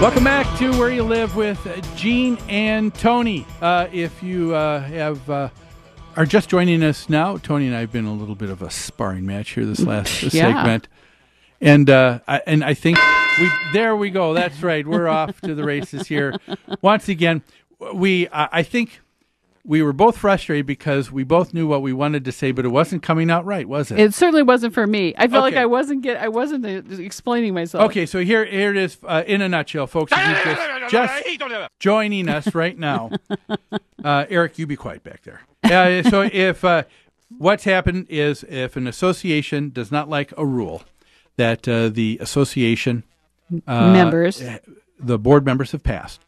Welcome back to Where You Live with Gene and Toni. Uh, if you uh, have uh, are just joining us now, Toni and I have been a little bit of a sparring match here this last Yeah. segment, and uh, I, and I think we there we go. That's right. We're off to the races here once again. We I I think we were both frustrated because we both knew what we wanted to say, but it wasn't coming out right, was it? It certainly wasn't for me. I felt like I wasn't get. I wasn't uh, explaining myself. Okay, so here here it is uh, in a nutshell, folks. Just, just joining us right now, uh, Eric, you be quiet back there. Uh, so if uh, what's happened is if an association does not like a rule that uh, the association uh, Members. the board members have passed,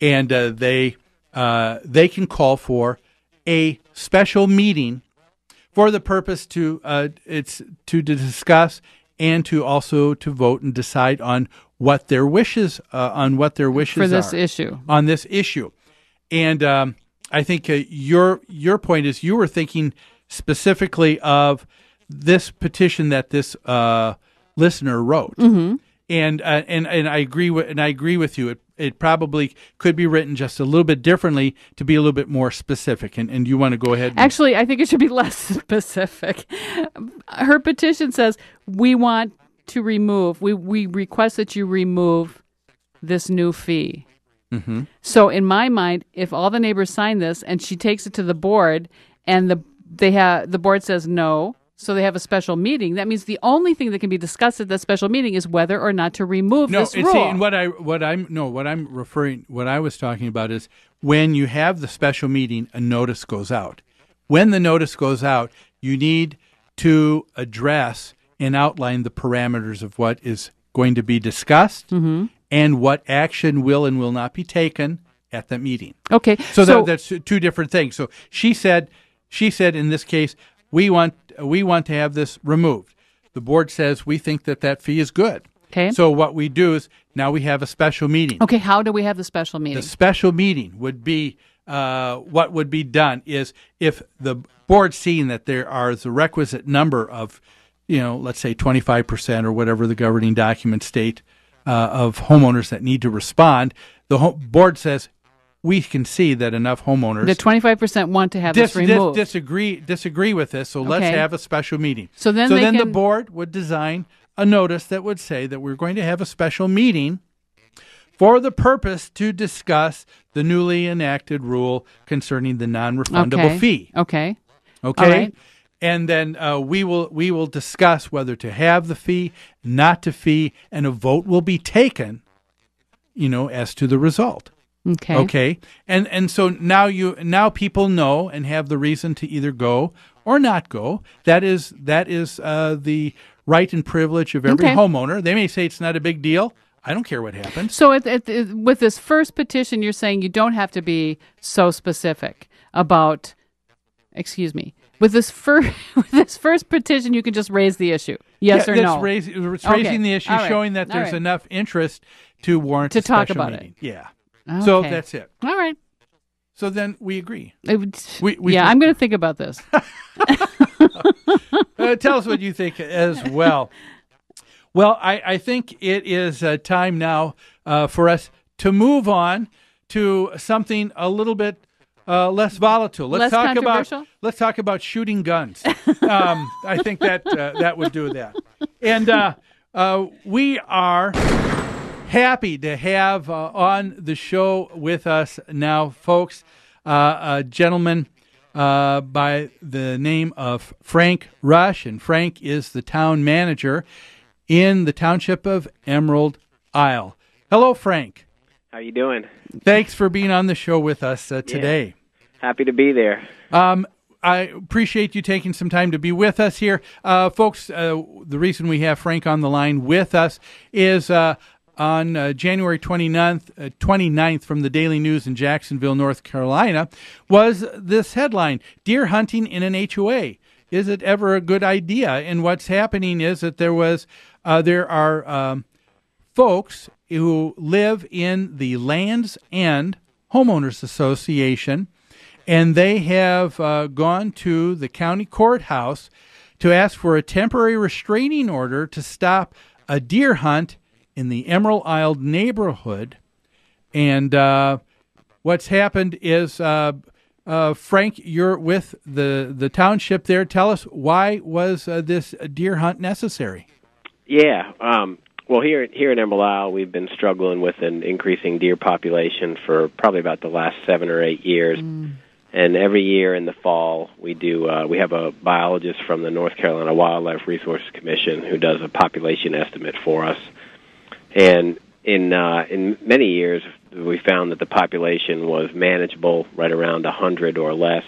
and uh, they uh, they can call for a special meeting for the purpose to uh, it's to discuss and to also to vote and decide on what their wishes uh, on what their wishes for this issue. on this issue. And um, I think uh, your your point is you were thinking specifically of this petition that this uh, listener wrote, mm-hmm. and uh, and and I agree with and I agree with you. It it probably could be written just a little bit differently to be a little bit more specific. And and you want to go ahead? And, Actually, I think it should be less specific. Her petition says we want to remove. We we request that you remove this new fee. Mm-hmm. So in my mind, if all the neighbors sign this and she takes it to the board and the they have the board says no, so they have a special meeting. That means the only thing that can be discussed at that special meeting is whether or not to remove no, this and rule. see, and what I what I'm no, what I'm referring, what I was talking about is when you have the special meeting, a notice goes out. When the notice goes out, you need to address and outline the parameters of what is going to be discussed Mm-hmm. and what action will and will not be taken at that meeting. okay, So, that, that's two different things. So she said, she said in this case, we want we want to have this removed. The board says we think that that fee is good. Okay. So what we do is now we have a special meeting. okay. How do we have the special meeting? The special meeting would be uh, what would be done is if the board seeing that there are the requisite number of, you know, let's say twenty five percent or whatever the governing documents state uh, of homeowners that need to respond, the board says we can see that enough homeowners the twenty five percent want to have dis- this dis- removed. disagree disagree with this. So let's have a special meeting. So then so then the board would design a notice that would say that we're going to have a special meeting for the purpose to discuss the newly enacted rule concerning the non-refundable okay. fee. Okay. Okay. All right. And then uh, we will we will discuss whether to have the fee, not to fee, and a vote will be taken, you know, as to the result. Okay. Okay. And and so now you now people know and have the reason to either go or not go. That is that is uh, the right and privilege of every Okay. homeowner. They may say it's not a big deal. I don't care what happens. So at, at, with this first petition, you're saying you don't have to be so specific about. Excuse me. With this first with this first petition, you can just raise the issue. Yes yeah, or no. raise- it's Okay. raising the issue, right. showing that there's right. enough interest to warrant To talk about it. meeting. Yeah. So that's it. All right. So then we agree. Would- We- we yeah, just- I'm going to think about this. Uh, tell us what you think as well. Well, I, I think it is uh, time now uh, for us to move on to something a little bit uh, less volatile. Let's Less talk about let's talk about shooting guns. um, I think that uh, that would do that. And uh, uh, we are happy to have uh, on the show with us now, folks, uh, a gentleman uh, by the name of Frank Rush, and Frank is the town manager in the township of Emerald Isle. Hello, Frank. How you doing? Thanks for being on the show with us uh, today. Happy to be there. Um, I appreciate you taking some time to be with us here. Uh, folks, uh, the reason we have Frank on the line with us is uh, on uh, January 29th, uh, 29th from the Daily News in Jacksonville, North Carolina, was this headline Deer hunting in an HOA. Is it ever a good idea? And what's happening is that there was, uh, there are um, folks who live in the Lands End Homeowners Association, and they have uh, gone to the county courthouse to ask for a temporary restraining order to stop a deer hunt in the Emerald Isle neighborhood. And uh, what's happened is, uh, uh, Frank, you're with the, the township there. Tell us why was uh, this deer hunt necessary? Yeah. Um, well, here here in Emerald Isle, we've been struggling with an increasing deer population for probably about the last seven or eight years. Mm. And every year in the fall, we do uh, we have a biologist from the North Carolina Wildlife Resource Commission who does a population estimate for us. And in uh, in many years, we found that the population was manageable, right around 100 or less.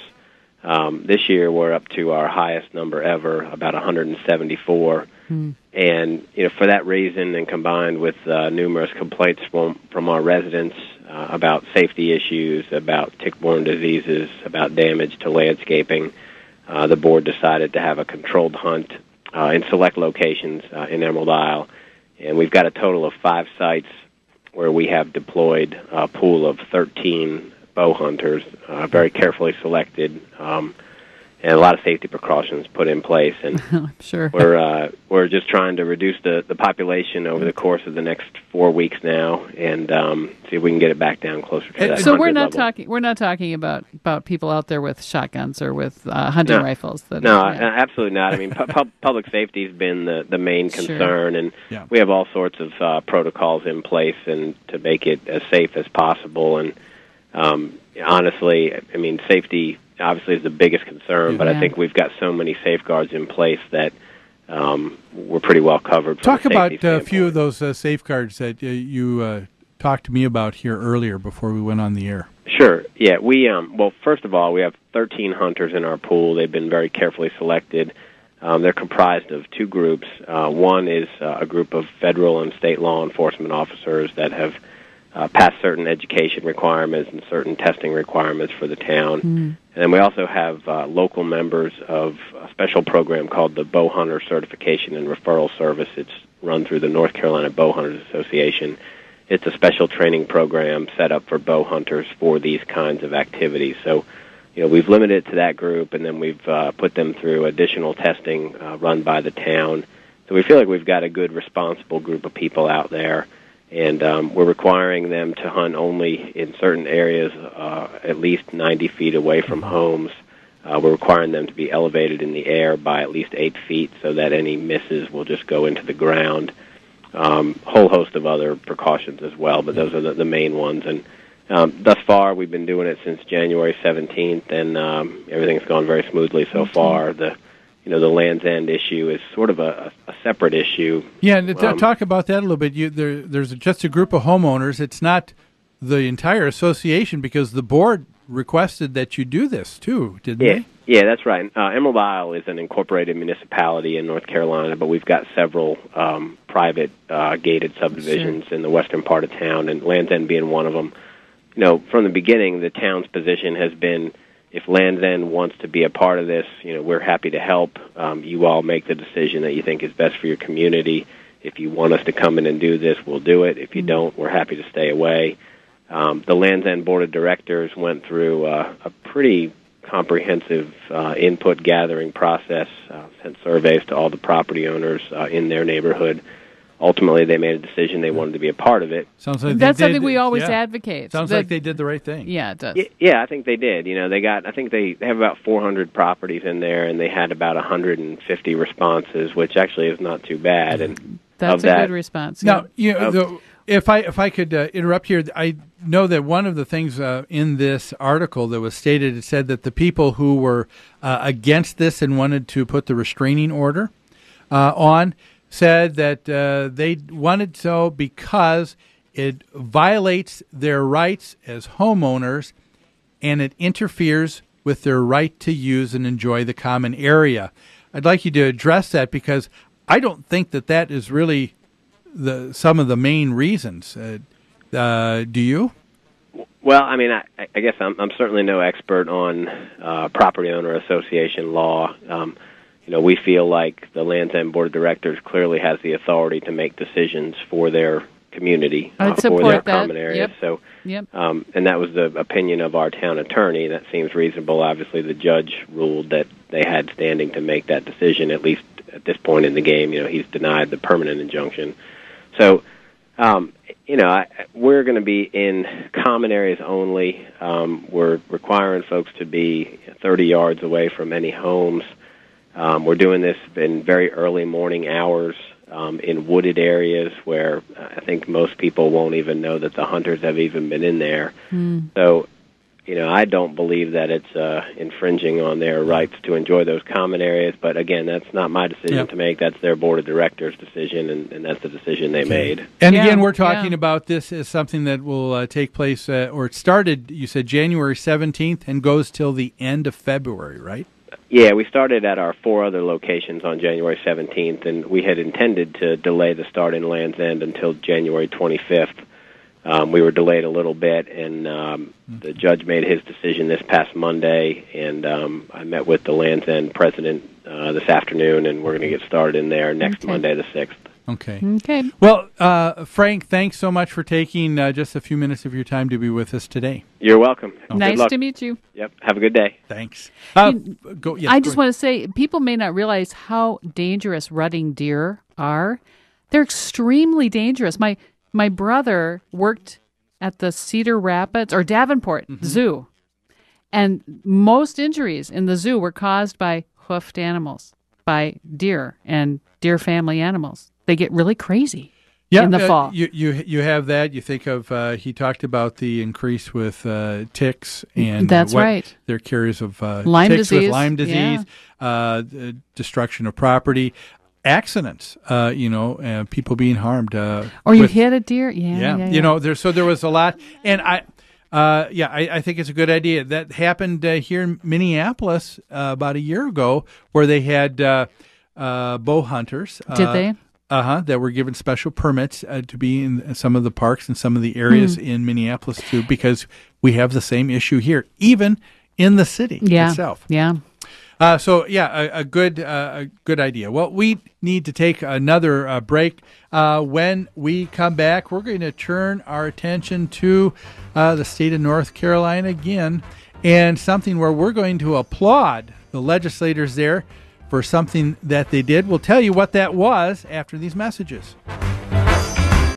Um, this year, we're up to our highest number ever, about 174. Mm. And you know, for that reason, and combined with uh, numerous complaints from from our residents uh, about safety issues, about tick-borne diseases, about damage to landscaping, uh, the board decided to have a controlled hunt uh, in select locations uh, in Emerald Isle, and we've got a total of five sites where we have deployed a pool of 13 bow hunters, uh, very carefully selected. Um, and a lot of safety precautions put in place. And I'm sure. we're uh, we're just trying to reduce the the population over the course of the next four weeks now, and um, see if we can get it back down closer to that. So we're not level. talking. We're not talking about about people out there with shotguns or with uh, hunting No. rifles. That, No, yeah. absolutely not. I mean, pu- public safety has been the the main Sure. concern, and Yeah. we have all sorts of uh, protocols in place and to make it as safe as possible. And um, honestly, I mean, safety obviously is the biggest concern, but Yeah. I think we've got so many safeguards in place that um, we're pretty well covered. Talk a about uh, a few of those uh, safeguards that uh, you uh, talked to me about here earlier before we went on the air. Sure. Yeah, we um well first of all, we have 13 hunters in our pool. They've been very carefully selected. Um, they're comprised of two groups. Uh, one is uh, a group of federal and state law enforcement officers that have uh, passed certain education requirements and certain testing requirements for the town. And then we also have uh, local members of a special program called the Bow Hunter Certification and Referral Service. It's run through the North Carolina Bow Hunters Association. It's a special training program set up for bow hunters for these kinds of activities. So, you know, we've limited it to that group, and then we've uh, put them through additional testing uh, run by the town. So we feel like we've got a good, responsible group of people out there, and um, we're requiring them to hunt only in certain areas, uh, at least 90 feet away from homes. Uh, we're requiring them to be elevated in the air by at least eight feet, so that any misses will just go into the ground um, whole host of other precautions as well, but those are the, the main ones. And um, thus far, we've been doing it since January 17th, and um, everything's gone very smoothly so far. The you know the Land's End issue is sort of a, a separate issue. Yeah, and Um, talk about that a little bit. You, there, there's just a group of homeowners. It's not the entire association because the board requested that you do this too, didn't Yeah, they? yeah, that's right. Uh, Emerald Isle is an incorporated municipality in North Carolina, but we've got several um, private uh, gated subdivisions in the western part of town, and Land's End being one of them. You know, from the beginning, the town's position has been if Land's End wants to be a part of this, you know, we're happy to help. Um, you all make the decision that you think is best for your community. If you want us to come in and do this, we'll do it. If you don't, we're happy to stay away. Um, the Land's End Board of Directors went through uh, a pretty comprehensive uh, input gathering process, uh, sent surveys to all the property owners uh, in their neighborhood. Ultimately, they made a decision they wanted to be a part of it. Sounds like That's they did- something we always yeah. advocate. Sounds That- like they did the right thing. Yeah, it does. Yeah, I think they did. You know, they got. I think they they have about 400 properties in there, and they had about 150 responses, which actually is not too bad. And That's of a that, good response. Now, yeah. you know, the, if I if I could uh, interrupt here, I know that one of the things uh, in this article that was stated, it said that the people who were uh, against this and wanted to put the restraining order uh, on said that uh, they wanted so because it violates their rights as homeowners and it interferes with their right to use and enjoy the common area. I'd like you to address that because I don't think that that is really the some of the main reasons. Uh, uh, do you? Well, I mean, I, I guess I'm, I'm certainly no expert on uh, property owner association law. Um, you know, we feel like the Lands End Board of Directors clearly has the authority to make decisions for their community, uh, for their that. common areas. Yep. So, Yep. um, and that was the opinion of our town attorney. That seems reasonable. Obviously, the judge ruled that they had standing to make that decision. At least at this point in the game, you know, he's denied the permanent injunction. So, Um, you know, I, we're going to be in common areas only. Um, we're requiring folks to be 30 yards away from any homes. Um, we're doing this in very early morning hours um, in wooded areas where I think most people won't even know that the hunters have even been in there. Mm. So you know, I don't believe that it's uh, infringing on their rights to enjoy those common areas. But again, that's not my decision Yep. to make. That's their board of directors' decision, and, and that's the decision they made. And Yeah, again, we're talking yeah. about this as something that will uh, take place, uh, or it started, you said January 17th and goes till the end of February, right? Yeah, we started at our four other locations on January 17th, and we had intended to delay the start in Land's End until January 25th. Um, we were delayed a little bit, and um, the judge made his decision this past Monday. And um, I met with the Land's End president uh, this afternoon, and we're going to get started in there next Okay. Monday, the 6th. Okay. Okay. Well, uh, Frank, thanks so much for taking uh, just a few minutes of your time to be with us today. You're welcome. Good Nice to meet you. Yep. Have a good day. Thanks. Uh, You- go, yes, I go just ahead. want to say people may not realize how dangerous rutting deer are. They're extremely dangerous. My my brother worked at the Cedar Rapids or Davenport Mm-hmm. Zoo, and most injuries in the zoo were caused by hoofed animals, by deer and deer family animals. They get really crazy in the uh, fall. You, you you have that. You think of uh, he talked about the increase with uh, ticks and That's what right. They're carriers of uh, Lyme ticks disease, with Lyme disease, yeah. uh, destruction of property, accidents. Uh, you know, people being harmed. Uh, or you with- hit a deer. Yeah, yeah, yeah, you know there so there was a lot and i uh, yeah, I, I think it's a good idea. That happened uh, here in Minneapolis uh, about a year ago, where they had uh, uh, bow hunters. Did uh, they? Uh huh. That were given special permits uh, to be in some of the parks and some of the areas Hmm. in Minneapolis too, because we have the same issue here, even in the city yeah, itself. yeah. Uh, so yeah, a, a good uh, a good idea. Well, we need to take another uh, break. Uh, when we come back, we're going to turn our attention to uh, the state of North Carolina again, and something where we're going to applaud the legislators there for something that they did. We'll tell you what that was after these messages.